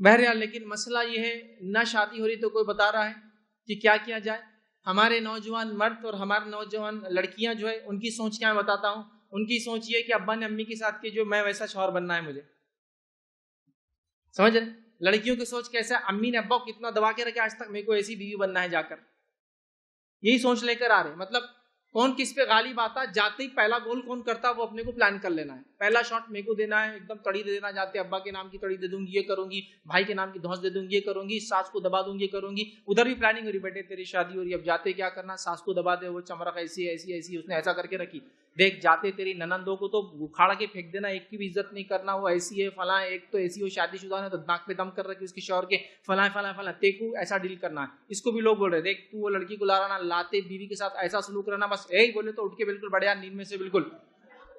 बहरहाल, लेकिन मसला ये है, ना शादी हो रही तो कोई बता रहा है कि क्या किया जाए। हमारे नौजवान मर्द और हमारे नौजवान लड़कियाँ जो है, उनकी सोच क्या मैं बताता हूँ। उनकी सोच ये कि अब्बा ने अम्मी के साथ के जो मैं वैसा शौहर बनना है मुझे। समझ रहे लड़कियों की सोच कैसा है? अम्मी ने अब्बा को कितना दबा के रखे आज तक मेरे को ऐसी बीवी बनना है जाकर। यही सोच लेकर आ रहे मतलब कौन किस पे गालिब आता जाते ही पहला गोल कौन करता वो अपने को प्लान कर लेना है। पहला शॉट मेरे को देना है, एकदम तड़ी दे देना, जाते अब्बा के नाम की तड़ी दे दूँगी, ये करूँगी, भाई के नाम की धौस दे दूँगी, ये करूँगी, सास को दबा दूँगी, ये करूँगी। उधर भी प्लानिंग हो रही, बेटे, तेरी शादी हो रही, अब जाते क्या करना, सास को दबा दे, वो चमरक ऐसी ऐसी ऐसी, उसने ऐसा करके रखी। देख, जाते तेरी ननंदों को तो उखाड़ के फेंक देना, एक की भी इज़्ज़त नहीं करना, वो ऐसी है, फला, एक तो ऐसी हो शादीशुदा है तो नाक पे दम कर रखी, उसके शौर के, फला फला फला, तेकू, ऐसा डील करना है। इसको भी लोग बोल रहे देख, तू वो लड़की को ला रहा लाते बीवी के साथ ऐसा सलूक रहना, बस यही बोले तो उठ के बिल्कुल बढ़िया, नींद में से बिल्कुल।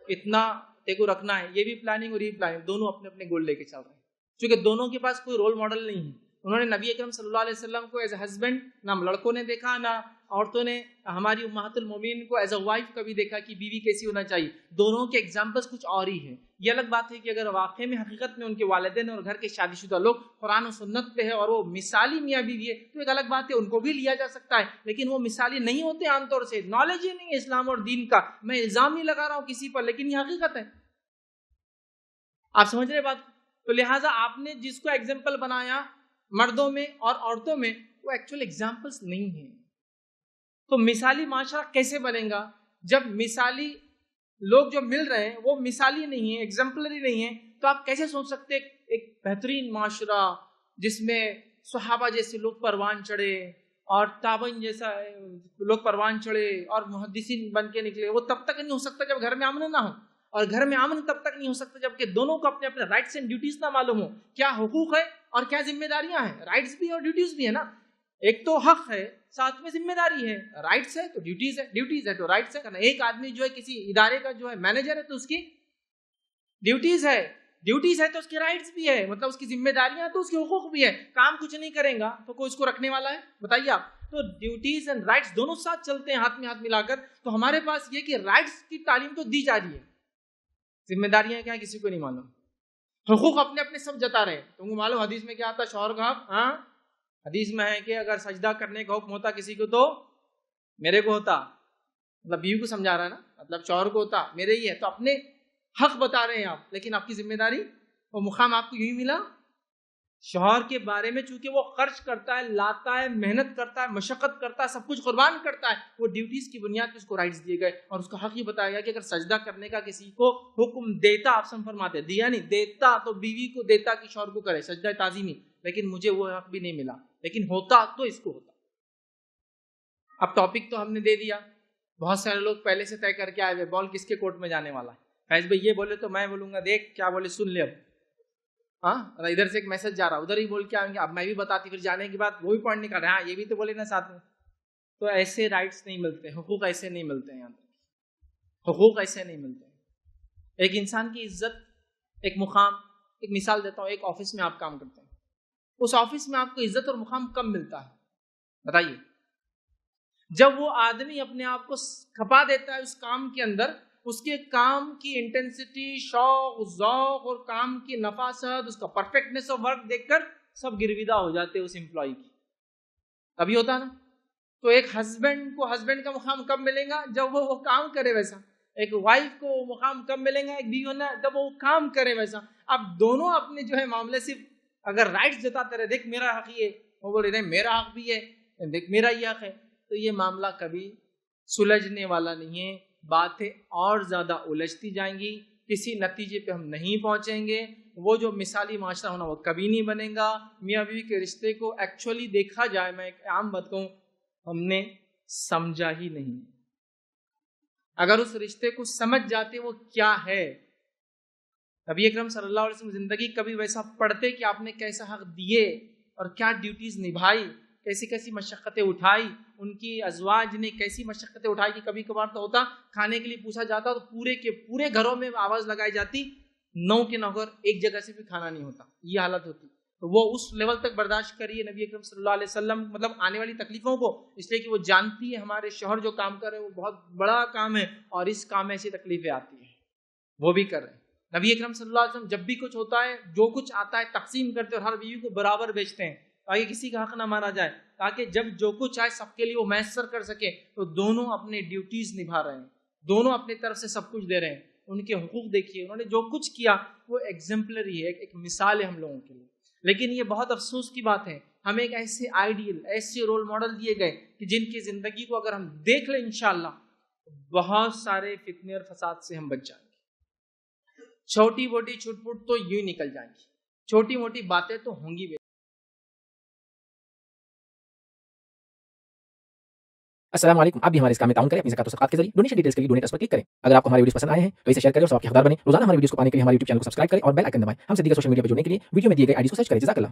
इतना तेको रखना है, ये भी प्लानिंग और ये प्लानिंग दोनों अपने अपने गोल लेके चल रहे हैं। क्योंकि दोनों के पास कोई रोल मॉडल नहीं है। उन्होंने नबी अकरम सल्लल्लाहु अलैहि वसल्लम को एज ए हस्बैंड ना लड़कों ने देखा, ना औरतों ने, हमारी उम्मतुल मोमिन को एज अ वाइफ कभी देखा कि बीवी कैसी होना चाहिए। दोनों के एग्जाम्पल्स कुछ और ही है। ये अलग बात है कि अगर वाकई में हकीकत में उनके वालदेन और घर के शादीशुदा लोग कुरान और सुन्नत पे है और वो मिसाली मियाँ बीवी है तो एक अलग बात है, उनको भी लिया जा सकता है। लेकिन वो मिसाली नहीं होते आमतौर से। नॉलेज ही नहीं है इस्लाम और दीन का। मैं इल्ज़ाम नहीं लगा रहा हूँ किसी पर, लेकिन ये हकीकत है। आप समझ रहे बात? तो लिहाजा आपने जिसको एग्ज़ाम्पल बनाया मर्दों में और औरतों में वो एक्चुअल एग्जाम्पल्स नहीं है। तो मिसाली माशरा कैसे बनेगा? जब मिसाली लोग जो मिल रहे हैं, वो मिसाली नहीं है एग्जाम्पलरी नहीं है तो आप कैसे सोच सकते एक बेहतरीन माशरा जिसमें सुहाबा जैसे लोग परवान चढ़े और ताबन जैसा लोग परवान चढ़े और मुहदसिन बन के निकले, वो तब तक नहीं हो सकता जब घर में आमन ना हो। और घर में आमन तब तक नहीं हो सकता जबकि दोनों को अपने अपने राइट्स एंड ड्यूटीज़ ना मालूम हो। क्या हकूक है और क्या जिम्मेदारियाँ हैं? राइट्स भी और ड्यूटीज़ भी है ना? एक तो हक है, साथ में ज़िम्मेदारी है। राइट्स है तो ड्यूटीज़ है ड्यूटीज़ है तो राइट्स है। एक आदमी जो है किसी इदारे का जो है मैनेजर है तो उसकी ड्यूटीज़ है। ड्यूटीज़ है तो उसके राइट्स भी है मतलब उसकी जिम्मेदारियाँ तो उसके हकूक भी है। काम कुछ नहीं करेगा तो कोई उसको रखने वाला है? बताइए आप। तो ड्यूटीज़ एंड राइट्स दोनों साथ चलते हैं हाथ में हाथ मिलाकर। तो हमारे पास ये कि राइट्स की तालीम तो दी जा रही है। जिम्मेदारियाँ क्या? किसी को नहीं मालूम। हकूक अपने अपने सब जता रहे तुमको मालूम हदीस में क्या आता शौर का हाँ? हदीस में है कि अगर सजदा करने का हुक्म होता किसी को तो मेरे को होता। मतलब बीवी को समझा रहा है ना? मतलब शौहर को होता, मेरे ही है। तो अपने हक बता रहे हैं आप। लेकिन आपकी ज़िम्मेदारी वो मुकाम आपको यूँ मिला शौहर के बारे में चूँकि वो खर्च करता है, लाता है, मेहनत करता है, मशक्कत करता है, सब कुछ कुर्बान करता है, वो ड्यूटीज़ की बुनियाद पर उसको राइट्स दिए गए और उसका हक ही बताया गया कि अगर सजदा करने का किसी को हुक्म देता, आप फरमाते दिया नहीं, देता तो बीवी को, देता कि शौहर को करे, सजदा ताजी ताजीमी लेकिन मुझे वो हक भी नहीं मिला, लेकिन होता तो इसको होता। अब टॉपिक तो हमने दे दिया, बहुत सारे लोग पहले से तय करके आए हुए बॉल किसके कोर्ट में जाने वाला है? फैज भाई ये बोले तो मैं बोलूँगा, देख क्या बोले, सुन ले अब। हाँ इधर से एक मैसेज जा रहा उधर ही बोल के आएँगे। अब मैं भी बताती, फिर जाने के बाद वो भी पॉइंट निकाल रहे हाँ। ये भी तो बोले ना साथ में। तो ऐसे राइट्स नहीं मिलते, हुकूक ऐसे नहीं मिलते यहाँ हुकूक ऐसे नहीं मिलते एक इंसान की इज़्ज़त, एक मुकाम, एक मिसाल देता हूँ, एक ऑफ़िस में आप काम करते हैं। उस ऑफ़िस में आपको इज़्ज़त और मुकाम कम मिलता है? बताइए। जब वो आदमी अपने आप को खपा देता है उस काम के अंदर उसके काम की इंटेंसिटी शौक, जौक और काम की नफासत, उसका परफेक्टनेस ऑफ़ वर्क देखकर सब गिरविदा हो जाते हैं उस एम्प्लॉय की। अभी होता ना? तो एक हस्बैंड को हस्बैंड का मुकाम कब मिलेगा? जब वो वो काम करे वैसा। एक वाइफ को मुकाम कब मिलेगा? एक बीवी होना, जब वो काम करे वैसा। अब दोनों अपने जो है मामले सिर्फ़ अगर राइट्स जताते रहे, देख मेरा हक ये वो बोल रहे मेरा हक भी है। देख मेरा ये हक है। तो ये मामला कभी सुलझने वाला नहीं है। बातें और ज़्यादा उलझती जाएँगी। किसी नतीजे पे हम नहीं पहुँचेंगे। वो जो मिसाली माशरा होना, वो कभी नहीं बनेगा। मियाँ बीवी के रिश्ते को एक्चुअली देखा जाए, मैं एक आम बात कहूँ, हमने समझा ही नहीं। अगर उस रिश्ते को समझ जाते, वो क्या है? नबी अक्रम सल्लल्लाहु अलैहि वसल्लम ज़िंदगी कभी वैसा पढ़ते कि आपने कैसा हक दिए और क्या ड्यूटीज़ निभाई? कैसी कैसी मशक्क़तें उठाई, उनकी अजवाज ने कैसी मशक्क़तें उठाई कि कभी कभार तो होता, खाने के लिए पूछा जाता तो पूरे के पूरे घरों में आवाज़ लगाई जाती, नौ के नौकर एक जगह से भी खाना नहीं होता, ये हालत होती। तो वो उस लेवल तक बर्दाश्त करिए नबी अकरम सल्लल्लाहु अलैहि वसल्लम मतलब आने वाली तकलीफों को, इसलिए कि वो जानती है हमारे शोहर जो काम कर रहे हैं, वो बहुत बड़ा काम है और इस काम में ऐसी तकलीफें आती है, वो भी कर रहे हैं। नबी अकरम सल्लल्लाहु अलैहि वसल्लम जब भी कुछ होता है, जो कुछ आता है, तकसीम करते और हर बीवी को बराबर बेचते हैं ताकि किसी का हक ना माना जाए ताकि जब जो कुछ आए सबके लिए वो मैसर कर सके तो दोनों अपने ड्यूटीज़ निभा रहे हैं। दोनों अपनी तरफ़ से सब कुछ दे रहे हैं। उनके हकूक देखिए उन्होंने जो कुछ किया वो एग्जाम्पलरी है एक, मिसाल है हम लोगों के लिए। लेकिन ये बहुत अफसोस की बात है हमें एक ऐसे आइडियल ऐसे रोल मॉडल दिए गए कि जिनकी ज़िंदगी को अगर हम देख लें इंशाल्लाह बहुत सारे फितने और फसाद से हम बच जाएँगे। छोटी मोटी छुटपुट तो यूँ निकल जाएँगी। छोटी मोटी बातें तो होंगी वालेकुम आप भी हमारे इस काम में ताउन करें, अपनी ज़कात और के ज़रिए डोनेशन डिटेल्स के लिए डोनेट पर क्लिक करें। अगर आपको हमारे वीडियो पसंद आए हैं तो इसे शेयर करें और सबके हदार बने। रोज़ाना हमारे वीडियो को पाने के लिए हमारे यूट्यूब चैनल को सब्सक्राइब करें और बेल आइकन दबाएँ। हम सीधे सोशल मीडिया पर जुड़ने के लिए वीडियो में दिए गए आईडी को सर्च करें। जजाकल्लाह